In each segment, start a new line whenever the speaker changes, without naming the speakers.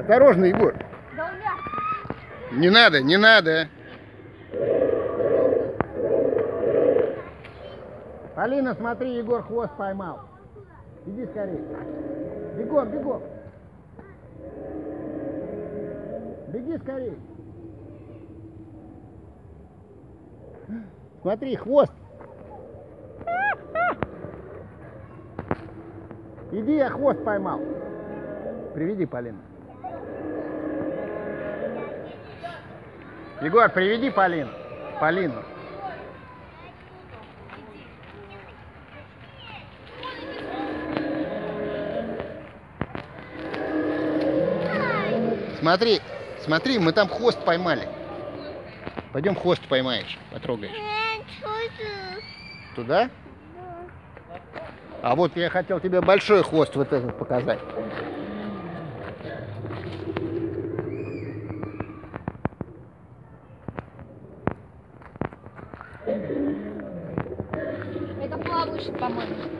Осторожно, Егор. Не надо, не надо. Полина, смотри, Егор хвост поймал. Иди скорее. Бегом, бегом. Беги скорее. Смотри, хвост. Иди, я хвост поймал. Приведи, Полина. Егор, приведи Полину. Полину. Смотри, смотри, мы там хвост поймали. Пойдем хвост поймаешь, потрогаешь. Туда? А вот я хотел тебе большой хвост вот этот показать.
По-моему.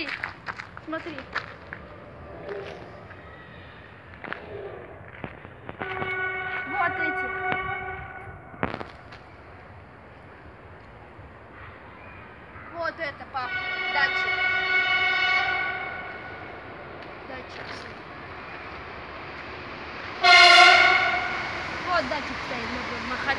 Смотри. Смотри. Вот эти. Вот это, папа. Датчик. Датчик. Вот датчик стоит, можно махать